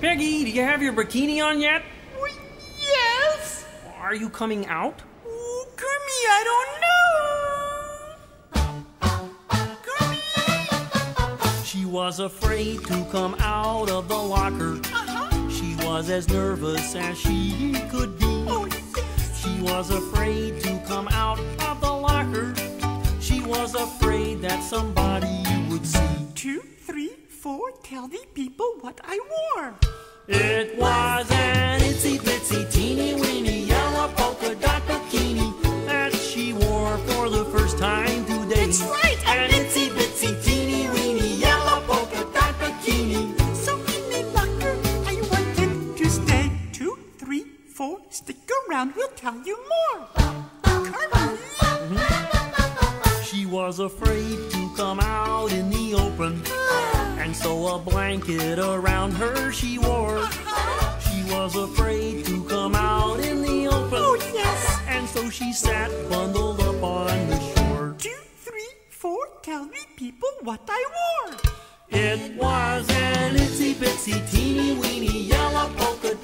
Piggy, do you have your bikini on yet? Yes. Are you coming out? Ooh, I don't know. She was afraid to come out of the locker. Uh-huh. She was as nervous as she could be. Oh, yes. She was afraid to come out of the locker. She was afraid that somebody would see. Two, four, tell the people what I wore. It was an itsy bitsy teeny weeny yellow polka dot bikini that she wore for the first time today. That's right, An itsy bitsy teeny weeny yellow polka dot bikini. So in the locker, I wanted to stay. Two, three, four, stick around, we'll tell you more. She was afraid to come out in the open, and so a blanket around her she wore. She was afraid to come out in the open, Oh, yes. and so she sat bundled up on the shore. Two, three, four, tell me, people what I wore. It was an itsy bitsy teeny weeny yellow polka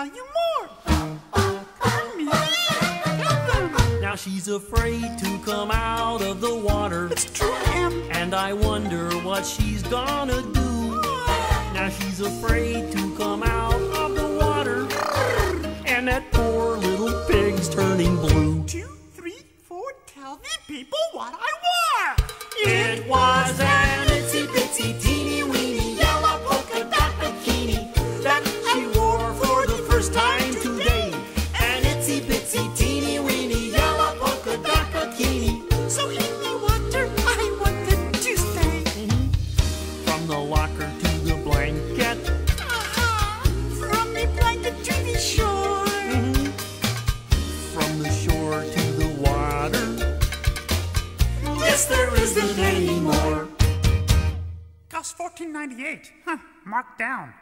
tell you more. Kermie. Tell them. Now she's afraid to come out of the water, It's true, and I wonder what she's gonna do. Now she's afraid to come out of the water, and that poor little pig's turning blue. Two, three, four, tell the people what I wore. It was first time today. An itsy bitsy teeny weeny yellow polka dot bikini. So in the water, I wanted to stay. From the locker to the blanket, Uh-huh. From the blanket to the shore. from the shore to the water. Yes, there isn't any more. Cost fourteen ninety eight. Huh, marked down.